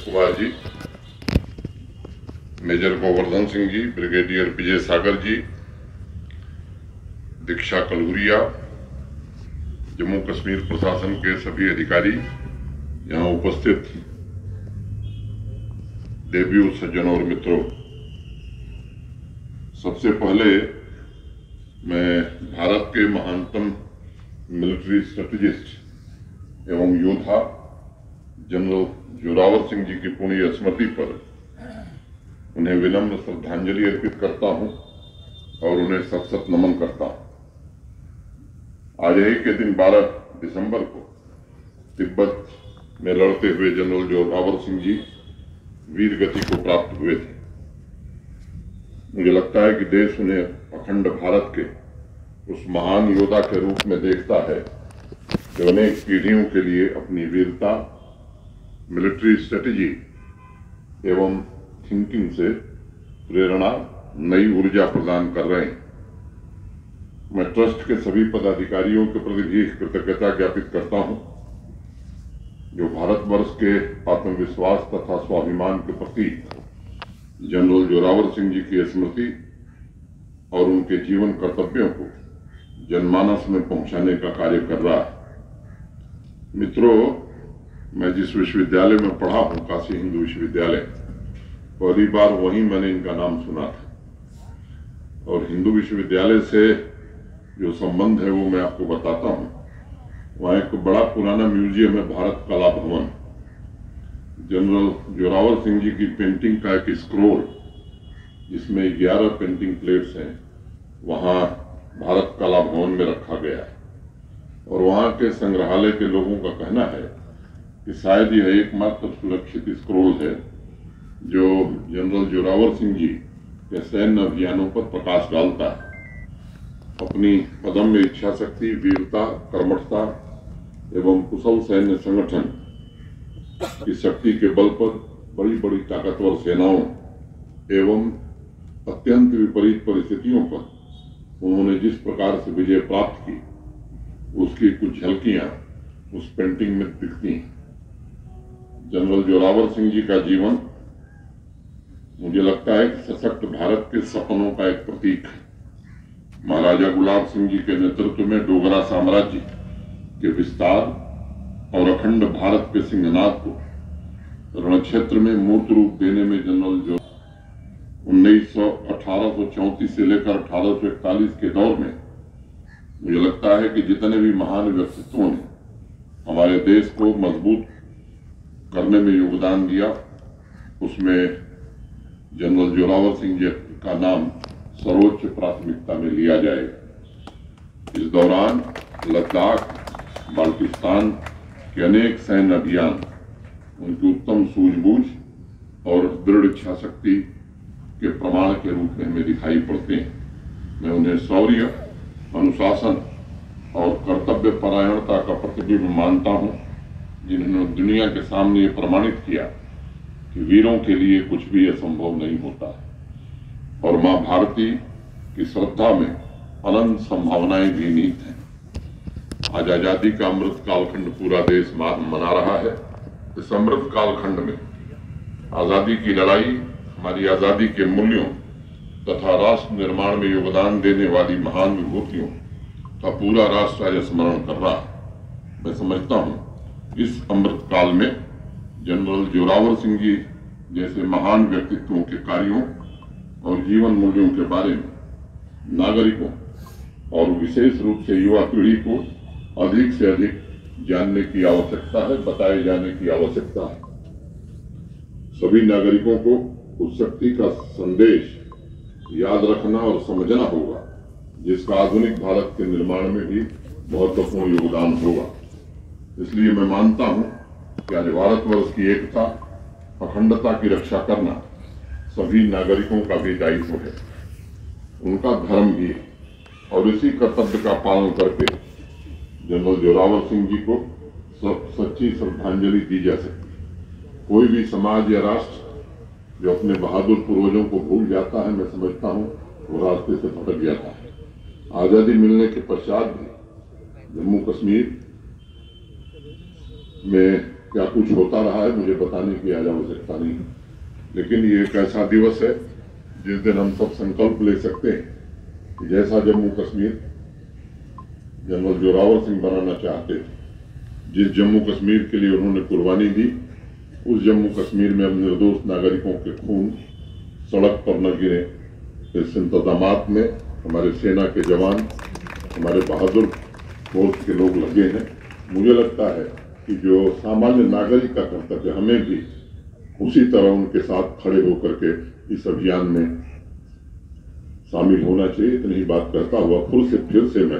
Kumar ji, major Govardhan Singh ji, brigadier Vijay Sagar ji, Diksha Kaluria, Jammu Kashmir प्रशासन के सभी अधिकारी यहाँ उपस्थित देवियों सज्जन और मित्रों। सबसे पहले मैं भारत के महानतम मिलिट्री स्ट्रेटजिस्ट एवं योद्धा, जनरल जोरावर सिंह जी की पुण्य स्मृति पर उन्हें विनम्र श्रद्धांजलि अर्पित करता हूँ और उन्हें सत सत नमन करता हूँ। आज ही के दिन 12 दिसंबर को तिब्बत में लड़ते हुए जनरल जोरावर सिंह जी वीर गति को प्राप्त हुए थे। मुझे लगता है कि देश उन्हें अखंड भारत के उस महान योद्धा के रूप में देखता है जो अनेक पीढ़ियों के लिए अपनी वीरता मिलिट्री स्ट्रेटेजी एवं थिंकिंग से प्रेरणा नई ऊर्जा प्रदान कर रहे हैं। मैं ट्रस्ट के सभी पदाधिकारियों के प्रति भी कृतज्ञता ज्ञापित करता हूँ, जो भारतवर्ष के आत्मविश्वास तथा स्वाभिमान के प्रति जनरल जोरावर सिंह जी की स्मृति और उनके जीवन कर्तव्यों को जनमानस में पहुँचाने का कार्य कर रहा है। मित्रों मैं जिस विश्वविद्यालय में पढ़ा हूँ, काशी हिंदू विश्वविद्यालय, पहली बार वहीं मैंने इनका नाम सुना था। और हिंदू विश्वविद्यालय से जो संबंध है वो मैं आपको बताता हूँ। वहाँ एक बड़ा पुराना म्यूज़ियम है, भारत कला भवन। जनरल जोरावर सिंह जी की पेंटिंग का एक स्क्रोल, जिसमें 11 पेंटिंग प्लेट्स हैं, वहाँ भारत कला भवन में रखा गया है। और वहाँ के संग्रहालय के लोगों का कहना है कि शायद यह एकमात्र सुरक्षित स्क्रोल है, जो जनरल जोरावर सिंह जी के सैन्य अभियानों पर प्रकाश डालता है। अपनी अदम्य इच्छा शक्ति वीरता, कर्मठता एवं कुशल सैन्य संगठन की शक्ति के बल पर बड़ी बड़ी ताकतवर सेनाओं एवं अत्यंत विपरीत परिस्थितियों पर उन्होंने जिस प्रकार से विजय प्राप्त की, उसकी कुछ झलकियाँ उस पेंटिंग में दिखती हैं। जनरल जोरावर सिंह जी का जीवन मुझे लगता है कि सशक्त भारत के सपनों का एक प्रतीक है। महाराजा गुलाब सिंह जी के नेतृत्व में डोगरा साम्राज्य के विस्तार और अखंड भारत के सिंहनाथ को रण क्षेत्र में मूर्त रूप देने में जनरल जो उन्नीस से लेकर अठारह के दौर में मुझे लगता है कि जितने भी महान व्यक्तित्वों ने हमारे देश को मज़बूत करने में योगदान दिया। उसमें जनरल जोरावर सिंह जी का नाम सर्वोच्च प्राथमिकता में लिया जाए। इस दौरान लद्दाख, बाल्टिस्तान के अनेक सैन्य अभियान, उनकी उत्तम सूझबूझ और दृढ़ इच्छा शक्ति के प्रमाण के रूप में हमें दिखाई पड़ते हैं। मैं उन्हें शौर्य, अनुशासन और कर्तव्य परायणता का प्रतिबिंब मानता हूँ। जिन्होंने दुनिया के सामने प्रमाणित किया कि वीरों के लिए कुछ भी असंभव नहीं होता। है और माँ भारती की श्रद्धा में अनंत संभावनाएँ भी नीत हैं। आज आज़ादी का अमृत कालखंड पूरा देश मना रहा है। इस अमृत कालखंड में आज़ादी की लड़ाई, हमारी आज़ादी के मूल्यों तथा राष्ट्र निर्माण में योगदान देने वाली महान विभूतियों का पूरा राष्ट्र आज स्मरण कर रहा है। मैं समझता हूँ इस अमृत काल में जनरल जोरावर सिंह जी जैसे महान व्यक्तित्वों के कार्यों और जीवन मूल्यों के बारे में नागरिकों और विशेष रूप से युवा पीढ़ी को अधिक से अधिक जानने की आवश्यकता है, बताए जाने की आवश्यकता है। सभी नागरिकों को उस शक्ति का संदेश याद रखना और समझना होगा, जिसका आधुनिक भारत के निर्माण में भी महत्वपूर्ण योगदान होगा। इसलिए मैं मानता हूँ कि आज भारतवर्ष की एकता, अखंडता की रक्षा करना सभी नागरिकों का भी दायित्व है। उनका धर्म भी है। और इसी कर्तव्य का पालन करके जनरल जोरावर सिंह जी को सच्ची श्रद्धांजलि दी जा सकती कोई भी समाज या राष्ट्र जो अपने बहादुर पूर्वजों को भूल जाता है, मैं समझता हूँ, वो रास्ते से भटक जाता है। आज़ादी मिलने के पश्चात भी जम्मू कश्मीर में क्या कुछ होता रहा है, मुझे बताने की आज आवश्यकता नहीं। लेकिन ये एक ऐसा दिवस है, जिस दिन हम सब संकल्प ले सकते हैं कि जैसा जम्मू कश्मीर जनरल जोरावर सिंह बनाना चाहते थे, जिस जम्मू कश्मीर के लिए उन्होंने कुर्बानी दी, उस जम्मू कश्मीर में अब निर्दोष नागरिकों के खून सड़क पर न गिरे। इस इंतज़ाम में हमारे सेना के जवान, हमारे बहादुर फोर्स के लोग लगे हैं। मुझे लगता है कि जो सामान्य नागरिक का कर्तव्य हमें भी उसी तरह उनके साथ खड़े होकर के इस अभियान में शामिल होना चाहिए। इतनी ही बात करता हुआ फिर से फिर से मैं